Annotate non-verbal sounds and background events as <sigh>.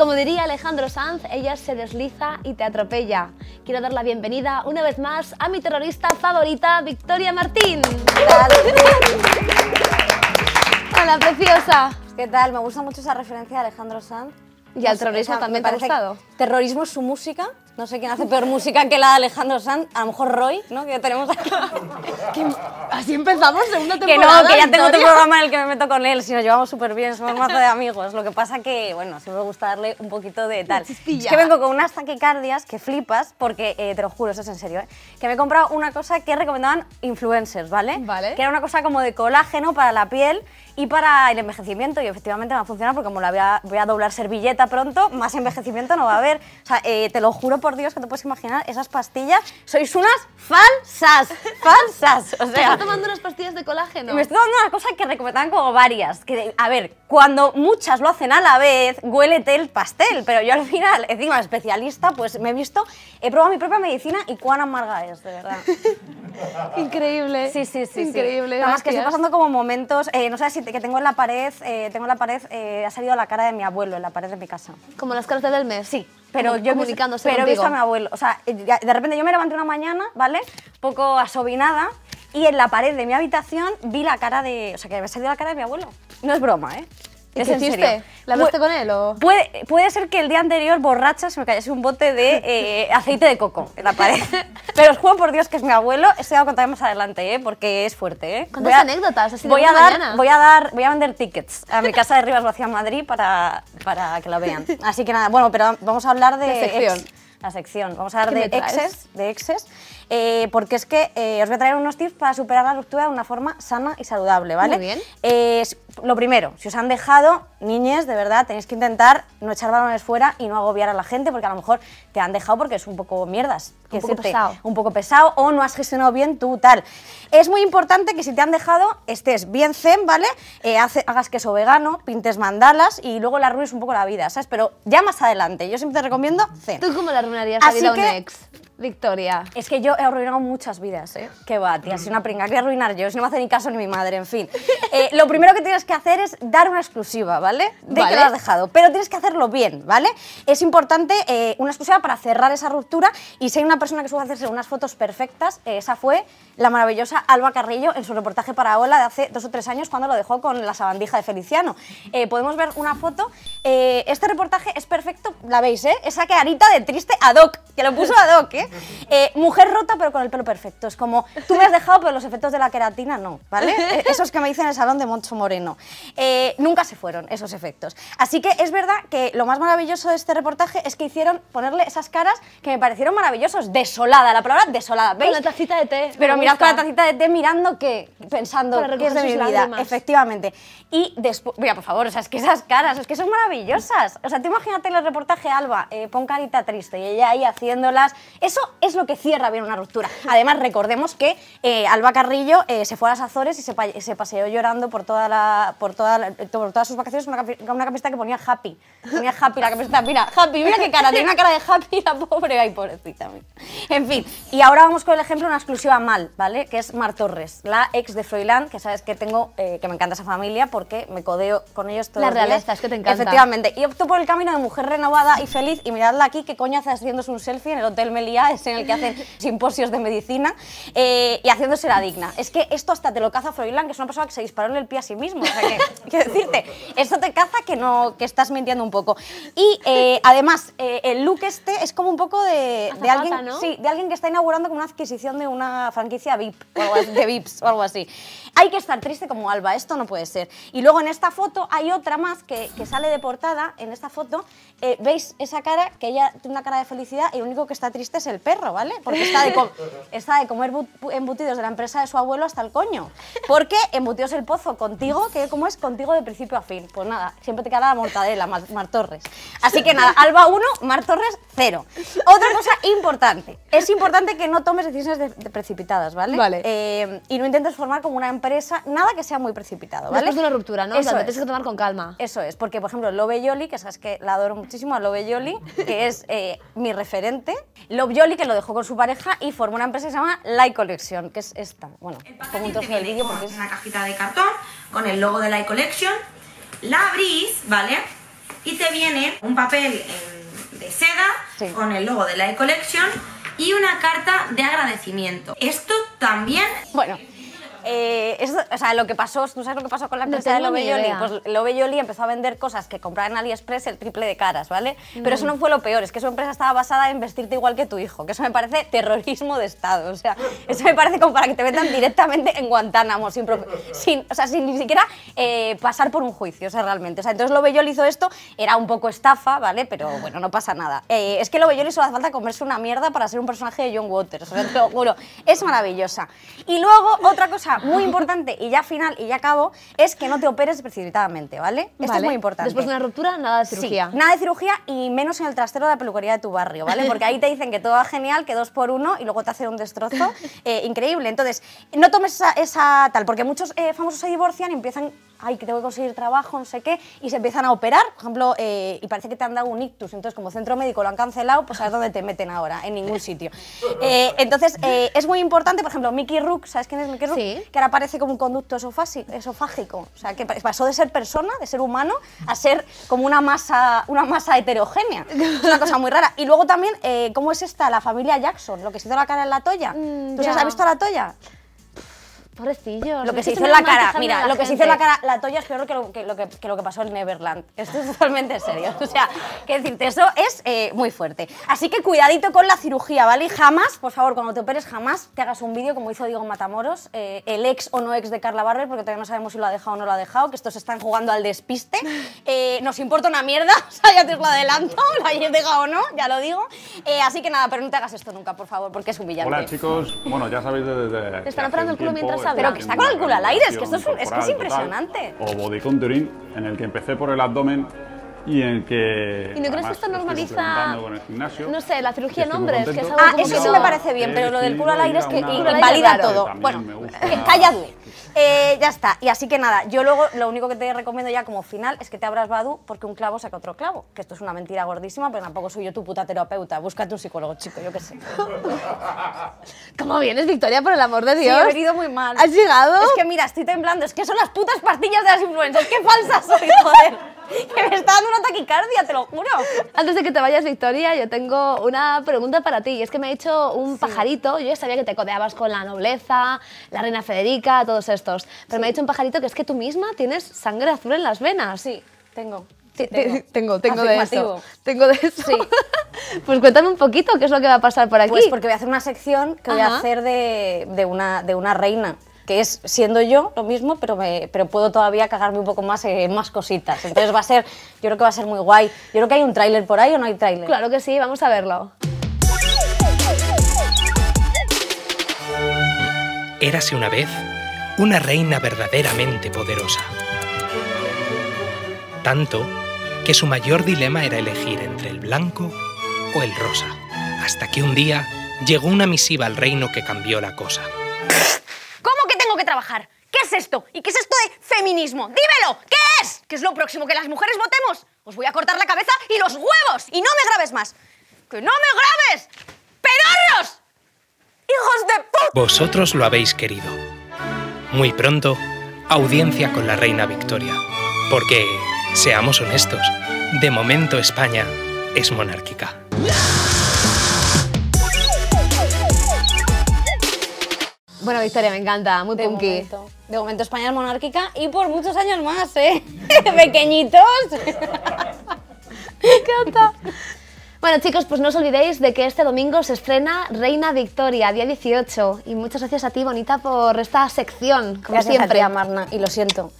Como diría Alejandro Sanz, ella se desliza y te atropella. Quiero dar la bienvenida una vez más a mi terrorista favorita, Victoria Martín. <laughs> Hola, preciosa. ¿Qué tal? Me gusta mucho esa referencia de Alejandro Sanz. Y al sé, terrorismo o sea, también te ha gustado. que Terrorismo es su música. No sé quién hace peor música que la de Alejandro Sanz. A lo mejor Roy, ¿no? Que tenemos aquí. <laughs> Así empezamos segunda Que temporada. no, que ya tengo otro programa en el que me meto con él. Si nos llevamos súper bien, somos mazo de amigos. Lo que pasa que, bueno, siempre me gusta darle un poquito de tal. Es que vengo con unas taquicardias que flipas, porque eh, te lo juro, eso es en serio, ¿eh? que me he comprado una cosa que recomendaban influencers, ¿vale? Vale. Que era una cosa como de colágeno para la piel y para el envejecimiento y efectivamente me va a funcionar porque como la voy a, voy a doblar servilleta pronto, más envejecimiento no va a haber. O sea, eh, te lo juro por Dios que te puedes imaginar, esas pastillas sois unas falsas, <laughs> falsas. O ¿Te sea, estás tomando unas pastillas de colágeno? me estoy dando una cosa que recomendaban como varias. Que, a ver, cuando muchas lo hacen a la vez, huélete el pastel. Pero yo al final, encima especialista, pues me he visto, he probado mi propia medicina y cuán amarga es, de verdad. <laughs> Increíble. Sí, sí, sí. Increíble. Sí. Además que estoy pasando como momentos, eh, no sé si te- que tengo en la pared, eh, tengo en la pared, eh, ha salido la cara de mi abuelo en la pared de mi casa. Como las caras de Belmes. Sí, pero yo comunicándose pero he visto a mi abuelo. O sea, eh, de repente yo me levanté una mañana, ¿vale? Poco asobinada. Y en la pared de mi habitación vi la cara de. O sea, que había salido la cara de mi abuelo. No es broma, ¿eh? ¿Y es qué en hiciste? serio. ¿La hablaste con él o...? Puede, puede ser que el día anterior, borracha, se me cayese un bote de eh, aceite de coco en la pared. <laughs> Pero os juro por Dios que es mi abuelo. Esto ya lo contaré más adelante, ¿eh? porque es fuerte. ¿eh? ¿Cuántas Voy a- anécdotas así voy a, dar, mañana? voy a dar, voy a vender tickets a mi casa de Rivas Vacía Madrid para, para que lo vean. Así que nada, bueno, pero vamos a hablar de La sección. ex- la sección. Vamos a hablar ¿Qué de exes, de exes, eh, porque es que eh, os voy a traer unos tips para superar la ruptura de una forma sana y saludable, ¿vale? Muy bien. Eh, lo primero, si os han dejado, niñes, de verdad, tenéis que intentar no echar balones fuera y no agobiar a la gente, porque a lo mejor te han dejado porque es un poco mierdas. Un quiero poco decirte, pesado. Un poco pesado o no has gestionado bien tú tal. Es muy importante que si te han dejado estés bien zen, ¿vale? Eh, hace- hagas queso vegano, pintes mandalas y luego le arruines un poco la vida, ¿sabes? Pero ya más adelante, yo siempre te recomiendo zen. ¿Tú cómo le arruinarías la vida a un que- ex? Victoria. Es que yo he arruinado muchas vidas, ¿eh? Qué va, tía, soy una pringa. ¿Qué voy a arruinar yo? Si no me hace ni caso ni mi madre, en fin. Eh, lo primero que tienes que hacer es dar una exclusiva, ¿ale? De Vale. que lo has dejado. Pero tienes que hacerlo bien, ¿vale? Es importante eh, una exclusiva para cerrar esa ruptura y si hay una persona que suele hacerse unas fotos perfectas, eh, esa fue la maravillosa Alba Carrillo en su reportaje para Ola de hace dos o tres años cuando lo dejó con la sabandija de Feliciano. Eh, podemos ver una foto. Eh, este reportaje es perfecto, la veis, ¿eh? Esa carita de triste ad hoc, que lo puso ad hoc, ¿eh? <laughs> Eh, mujer rota pero con el pelo perfecto. Es como, tú me has dejado pero los efectos de la queratina no, ¿vale? <laughs> Eh, Esos que me dicen en el salón de Moncho Moreno. Eh, nunca se fueron esos efectos. Así que es verdad que lo más maravilloso de este reportaje es que hicieron ponerle esas caras que me parecieron maravillosos. Desolada, la palabra desolada, ¿veis? Con la tacita de té. Pero mirad con la tacita de té mirando qué, pensando qué es de mi vida, lágrimas. efectivamente. Y después, mira, por favor, o sea, es que esas caras, es que son maravillosas. O sea, tú imagínate en el reportaje Alba, eh, pon carita triste y ella ahí haciéndolas. Eso es lo que cierra bien una ruptura. Además, recordemos que eh, Alba Carrillo eh, se fue a las Azores y se, se paseó llorando por, toda la, por, toda la- por todas sus vacaciones una, una camiseta que ponía happy. Ponía happy la camiseta, mira, happy, mira qué cara, tiene una cara de happy la pobre, ay, pobrecita. mira. En fin, y ahora vamos con el ejemplo, una exclusiva mal, ¿vale? Que es Mar Torres, la ex de Froilán, que sabes que tengo, eh, que me encanta esa familia porque me codeo con ellos todos La los días. realeza, es que te encanta. Efectivamente, y optó por el camino de mujer renovada y feliz, y miradla aquí, que coño hace haciéndose un selfie en el Hotel Meliá, es en el que hacen <laughs> simposios de medicina, eh, y haciéndose la digna. Es que esto hasta te lo caza Froilán, que es una persona que se disparó en el pie a sí mismo. Sea que, quiero decirte, esto te caza que, no, que estás mintiendo un poco. Y eh, además, eh, el look este es como un poco de, de alguien, ¿no? sí, de alguien que está inaugurando como una adquisición de una franquicia VIP, o algo así, de VIPs o algo así. Hay que estar triste como Alba, esto no puede ser. Y luego en esta foto hay otra más que, que sale de portada, en esta foto, eh, veis esa cara, que ella tiene una cara de felicidad y lo único que está triste es el perro, ¿vale? Porque está de, com- <laughs> está de comer bu- embutidos de la empresa de su abuelo hasta el coño. Porque embutidos el pozo contigo, que como es contigo de principio a fin. Pues nada, siempre te queda la mortadela, Mar, Mar Torres. Así que nada, Alba 1, Mar Torres 0. Otra cosa importante, es importante que no tomes decisiones de- de precipitadas, ¿vale? Vale. Eh, y no intentes formar como una empresa, nada que sea muy precipitado, ¿vale? Después de una ruptura, ¿no? O Eso sea, te es. tienes que tomar con calma. Eso es, porque por ejemplo Love Yoli, que sabes que la adoro muchísimo, a Love Yoli, que es eh, mi referente. Love Yoli, que lo dejó con su pareja y formó una empresa que se llama Like Collection, que es esta. Bueno, El pongo un trozo del vídeo porque es... una cajita de cartón con el logo de la iCollection. La abrís, ¿vale? y te viene un papel en- de seda Sí. con el logo de la E-Collection y una carta de agradecimiento. Esto también Bueno, eh, esto- o sea, lo que pasó, ¿tú sabes lo que pasó con la No empresa de ni Lobelloli? idea. Pues empezó a vender cosas que compraba en AliExpress el triple de caras, ¿vale? Pero eso no fue lo peor, es que su empresa estaba basada en vestirte igual que tu hijo, que eso me parece terrorismo de Estado, o sea, eso me parece como para que te vendan directamente en Guantánamo, sin, sin, o sea, sin ni siquiera eh, pasar por un juicio, o sea, realmente. O sea, entonces Lobelloli hizo esto, era un poco estafa, ¿vale? Pero bueno, no pasa nada. Eh, es que Lobelloli solo hace falta comerse una mierda para ser un personaje de John Waters, o sea, te lo juro, es maravillosa. Y luego, otra cosa muy importante, y ya final, y ya acabo, es que no te operes precipitadamente, ¿vale? Esto es muy importante. Después de una ruptura, nada de cirugía. Sí, nada de cirugía y menos en el trastero de la peluquería de tu barrio, ¿vale? Porque ahí te dicen que todo va genial, que dos por uno y luego te hacen un destrozo eh, increíble. Entonces, no tomes esa, esa tal, porque muchos eh, famosos se divorcian y empiezan, ay, que tengo que conseguir trabajo, no sé qué, y se empiezan a operar, por ejemplo, eh, y parece que te han dado un ictus. Entonces, como centro médico lo han cancelado, pues ¿sabes dónde te meten ahora? En ningún sitio. <laughs> Eh, entonces, eh, es muy importante, por ejemplo, Mickey Rook, ¿sabes quién es Mickey Rook? Sí. Que ahora parece como un conducto esofágico. O sea, que pa- pasó de ser persona, de ser humano, a ser como una masa, una masa heterogénea. Es una cosa muy rara. Y luego también, eh, ¿cómo es esta? La familia Jackson, lo que se hizo la cara en la toalla. Mm, ¿Tú sabes, has visto la tolla? Pobrecillos. Lo que se hizo en la cara, mira, lo que se hizo en la cara, la toalla es peor que lo que, lo que, que lo que pasó en Neverland. <laughs> Esto es totalmente serio. O sea, que decirte, eso es eh, muy fuerte. Así que cuidadito con la cirugía, ¿vale? Y jamás, por favor, cuando te operes, jamás te hagas un vídeo como hizo Diego Matamoros, eh, el ex o no ex de Carla Barber, porque todavía no sabemos si lo ha dejado o no lo ha dejado, que estos están jugando al despiste. <laughs> Eh, nos importa una mierda, <laughs> o sea, ya te lo adelanto, lo hayas dejado o no, ya lo digo. Eh, así que nada, pero no te hagas esto nunca, por favor, porque es humillante. Hola chicos, bueno ya sabéis desde... Te están operando el culo mientras Pero que está con el culo al aire, es que esto es un- es que es impresionante. O body contouring, en el que empecé por el abdomen y en el que... ¿Y no crees que esto normaliza, complementando con el gimnasio, no sé, la cirugía en hombres, que es algo Ah, como eso que sí no- me parece bien, pero lo del culo al aire es que invalida todo. Bueno, eh, calladle. Eh, ya está. Y así que nada, yo luego lo único que te recomiendo ya como final es que te abras Badu porque un clavo saca otro clavo. Que esto es una mentira gordísima, pero tampoco soy yo tu puta terapeuta. Búscate un psicólogo, chico, yo qué sé. <laughs> ¿Cómo vienes, Victoria, por el amor de Sí, Dios? he venido muy mal. ¿Has llegado? Es que mira, estoy temblando. Es que son las putas pastillas de las influencers. ¡Qué falsa soy, joder! <laughs> Que me está dando una taquicardia, te lo juro. Antes de que te vayas, Victoria, yo tengo una pregunta para ti. Y es que me ha hecho un pajarito. Yo ya sabía que te codeabas con la nobleza, la reina Federica, todos estos. Pero me ha dicho un pajarito que es que tú misma tienes sangre azul en las venas. Sí, tengo. Sí, Sí, te- tengo, tengo de eso. Tengo de eso. Sí. <laughs> pues cuéntame un poquito qué es lo que va a pasar por aquí. Pues porque voy a hacer una sección que voy a hacer de, de una, de una reina, que es siendo yo lo mismo, pero, me, pero puedo todavía cagarme un poco más en más cositas. Entonces va a ser, yo creo que va a ser muy guay. Yo creo que hay un tráiler por ahí o no hay tráiler. Claro que sí, vamos a verlo. Érase una vez una reina verdaderamente poderosa. Tanto que su mayor dilema era elegir entre el blanco o el rosa. Hasta que un día llegó una misiva al reino que cambió la cosa. ¿Qué es esto? ¿Y qué es esto de feminismo? ¡Dímelo! ¿Qué es? ¿Qué es lo próximo que las mujeres votemos? Os voy a cortar la cabeza y los huevos. Y no me grabes más. ¡Que no me grabes! ¡Pedorros! ¡Hijos de puta! Vosotros lo habéis querido. Muy pronto, audiencia con la reina Victoria. Porque, seamos honestos, de momento España es monárquica. Bueno, Victoria, me encanta, muy De punky. momento. De momento España es monárquica y por muchos años más, ¿eh? <laughs> Pequeñitos. <laughs> Me encanta. Bueno, chicos, pues no os olvidéis de que este domingo se estrena Reina Victoria, día 18. Y muchas gracias a ti, Bonita, por esta sección, como Gracias siempre. a ti, Marna, y lo siento.